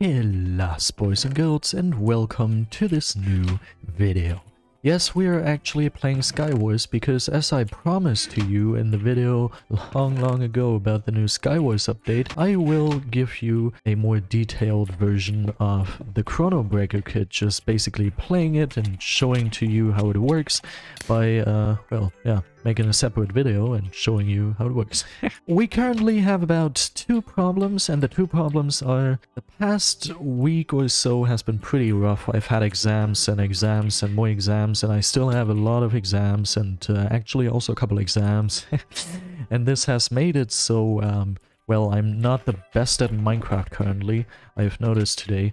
Hellas boys and girls and welcome to this new video. Yes, we are actually playing Skywars because as I promised to you in the video long long ago about the new Skywars update, I will give you a more detailed version of the Chronobreaker kit, just basically playing it and showing to you how it works by, uh, well, yeah, making a separate video and showing you how it works. we currently have about two problems, and the two problems are the past week or so has been pretty rough. I've had exams and exams and more exams, and I still have a lot of exams and uh, actually also a couple exams. and this has made it so, um, well, I'm not the best at Minecraft currently, I've noticed today.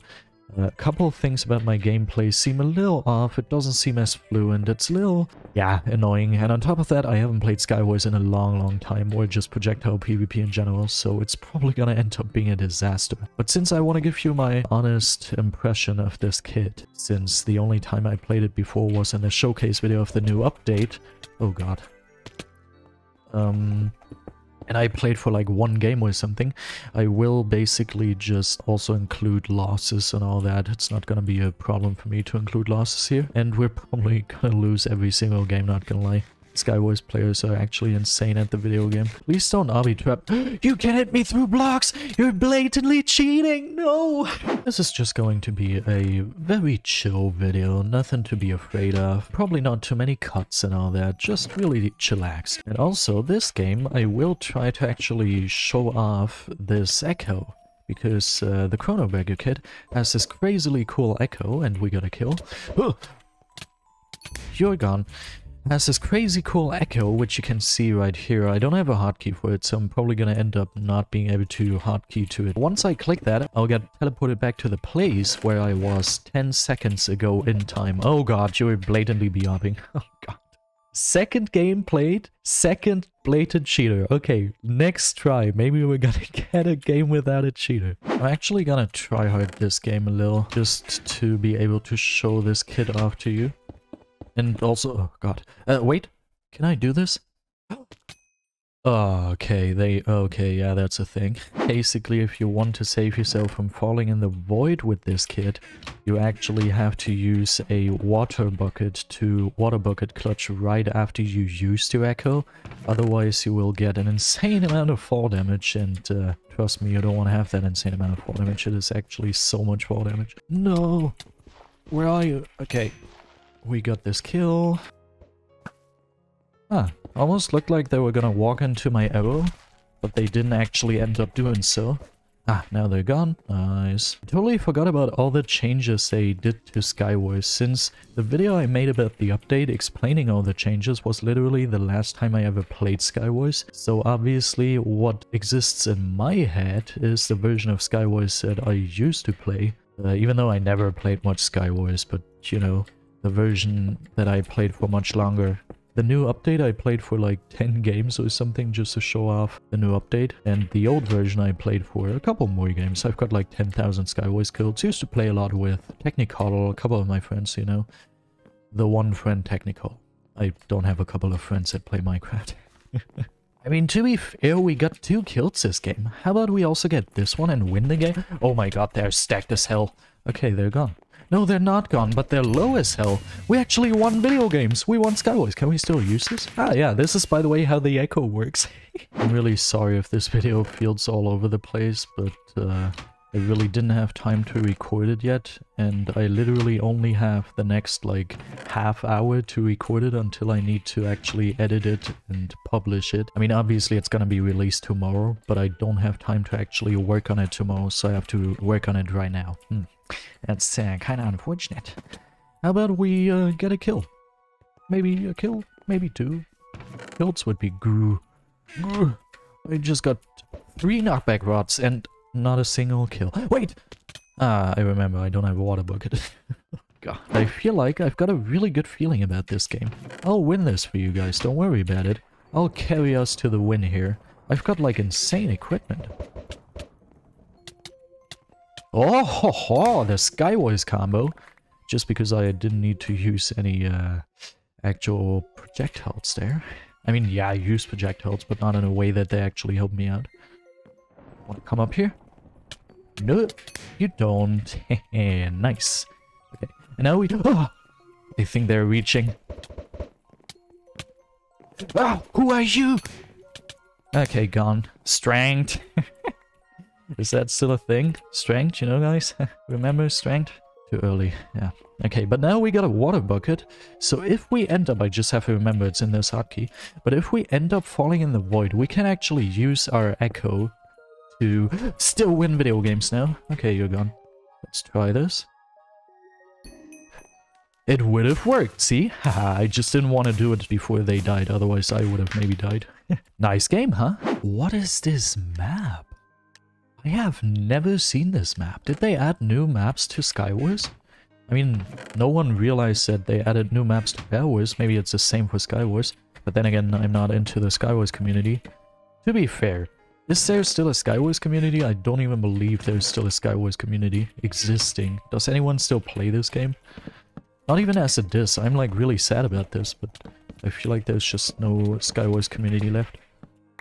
A couple of things about my gameplay seem a little off, it doesn't seem as fluent, it's a little, yeah, annoying. And on top of that, I haven't played Skywars in a long, long time, or just projectile PvP in general, so it's probably gonna end up being a disaster. But since I want to give you my honest impression of this kit, since the only time I played it before was in a showcase video of the new update, oh god. Um, and I played for like one game or something, I will basically just also include losses and all that. It's not gonna be a problem for me to include losses here. And we're probably gonna lose every single game, not gonna lie. Skywars players are actually insane at the video game. Please don't obby trap. you can hit me through blocks! You're blatantly cheating! No! This is just going to be a very chill video, nothing to be afraid of. Probably not too many cuts and all that, just really chillax. And also, this game, I will try to actually show off this echo because uh, the Chronobreaker kit has this crazily cool echo, and we got a kill. You're gone has this crazy cool echo, which you can see right here. I don't have a hotkey for it, so I'm probably gonna end up not being able to hotkey to it. Once I click that, I'll get teleported back to the place where I was 10 seconds ago in time. Oh god, you're blatantly BRBing. Oh god. Second game played, second blatant cheater. Okay, next try. Maybe we're gonna get a game without a cheater. I'm actually gonna try hard this game a little, just to be able to show this kid off to you. And also, oh god. Uh, wait, can I do this? Okay, they, okay, yeah, that's a thing. Basically, if you want to save yourself from falling in the void with this kit, you actually have to use a water bucket to water bucket clutch right after you use to echo. Otherwise, you will get an insane amount of fall damage, and uh, trust me, you don't want to have that insane amount of fall damage. It is actually so much fall damage. No! Where are you? Okay, we got this kill. Ah, almost looked like they were gonna walk into my arrow, but they didn't actually end up doing so. Ah, now they're gone. Nice. I totally forgot about all the changes they did to Skywars, since the video I made about the update explaining all the changes was literally the last time I ever played Skywars. So obviously what exists in my head is the version of Skywars that I used to play. Uh, even though I never played much Skywars, but you know, the version that I played for much longer. The new update I played for like 10 games or something just to show off the new update. And the old version I played for a couple more games. I've got like 10,000 Skywars kills. Used to play a lot with Technicolor, a couple of my friends, you know. The one friend Technical. I don't have a couple of friends that play Minecraft. I mean, to be fair, we got two kills this game. How about we also get this one and win the game? Oh my god, they're stacked as hell. Okay, they're gone. No, they're not gone, but they're low as hell. We actually won video games. We won Skywars. Can we still use this? Ah, yeah, this is, by the way, how the echo works. I'm really sorry if this video feels all over the place, but uh, I really didn't have time to record it yet, and I literally only have the next, like, half hour to record it until I need to actually edit it and publish it. I mean, obviously it's gonna be released tomorrow, but I don't have time to actually work on it tomorrow, so I have to work on it right now. Hmm. That's uh, kind of unfortunate. How about we uh, get a kill? Maybe a kill? Maybe two? Kills would be goo. I just got three knockback rods and not a single kill. Wait! Ah, I remember, I don't have a water bucket. God, I feel like I've got a really good feeling about this game. I'll win this for you guys, don't worry about it. I'll carry us to the win here. I've got like insane equipment. Oh, ho, ho, the Skywars combo. Just because I didn't need to use any uh, actual projectiles there. I mean, yeah, I use projectiles, but not in a way that they actually help me out. Want to come up here? No, you don't. nice. Okay, and now we... Oh, they think they're reaching. Ah, who are you? Okay, gone. Strength. Is that still a thing? Strength, you know, guys? Remember strength? Too early, yeah. Okay, but now we got a water bucket. So if we end up, I just have to remember it's in this hotkey, but if we end up falling in the void, we can actually use our echo to still win video games now. Okay, you're gone. Let's try this. It would have worked, see? Haha, I just didn't want to do it before they died, otherwise I would have maybe died. nice game, huh? What is this map? I have never seen this map. Did they add new maps to Skywars? I mean, no one realized that they added new maps to Bed Wars. Maybe it's the same for Skywars. But then again, I'm not into the Skywars community. To be fair, is there still a Skywars community? I don't even believe there's still a Skywars community existing. Does anyone still play this game? Not even as a diss. I'm like really sad about this, but I feel like there's just no Skywars community left.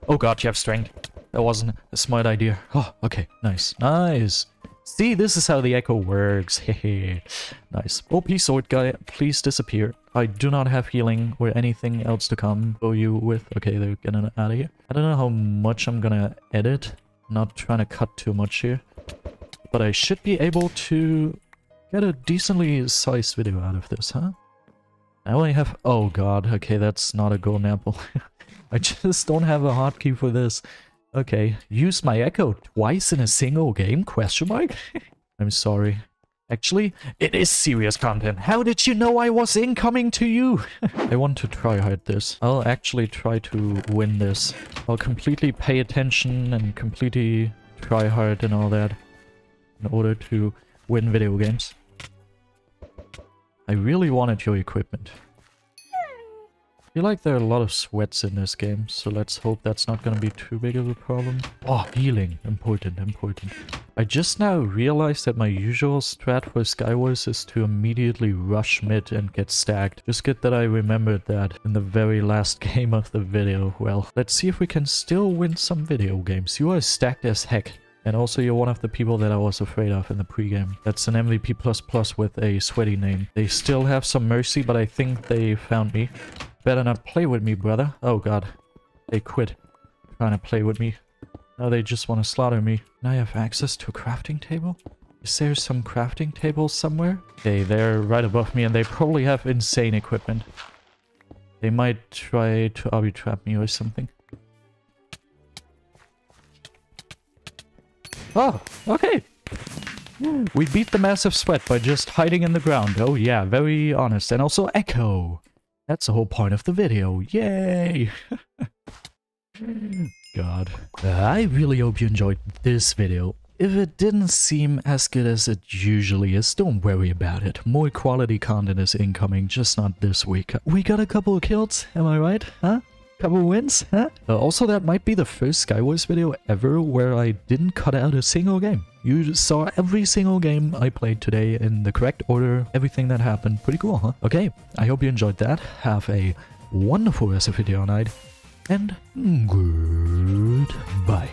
Oh god, you have strength. That wasn't a smart idea. Oh, okay. Nice. Nice. See, this is how the echo works. Hehe. nice. Oh, OP sword guy, please disappear. I do not have healing or anything else to come combo you with. Okay, they're getting out of here. I don't know how much I'm gonna edit. Not trying to cut too much here. But I should be able to get a decently sized video out of this, huh? I only have... Oh god, okay, that's not a golden apple. I just don't have a hotkey for this. Okay, use my echo twice in a single game? Question mark? I'm sorry. Actually, it is serious content. How did you know I was incoming to you? I want to try hard this. I'll actually try to win this. I'll completely pay attention and completely try hard and all that in order to win video games. I really wanted your equipment feel like there are a lot of sweats in this game, so let's hope that's not gonna be too big of a problem. Oh, healing. Important, important. I just now realized that my usual strat for Skywars is to immediately rush mid and get stacked. Just good that I remembered that in the very last game of the video. Well, let's see if we can still win some video games. You are stacked as heck. And also you're one of the people that I was afraid of in the pregame. That's an MVP++ with a sweaty name. They still have some mercy, but I think they found me. Better not play with me, brother. Oh god. They quit trying to play with me. Now they just want to slaughter me. Now I have access to a crafting table? Is there some crafting table somewhere? Okay, they're right above me and they probably have insane equipment. They might try to obby trap me or something. Oh, okay. We beat the massive sweat by just hiding in the ground. Oh yeah, very honest. And also Echo. That's the whole point of the video. Yay! God. I really hope you enjoyed this video. If it didn't seem as good as it usually is, don't worry about it. More quality content is incoming, just not this week. We got a couple of kills, am I right? Huh? Couple wins, huh? Uh, also, that might be the first Skywars video ever where I didn't cut out a single game. You saw every single game I played today in the correct order, everything that happened. Pretty cool, huh? Okay, I hope you enjoyed that. Have a wonderful rest of your night, and goodbye.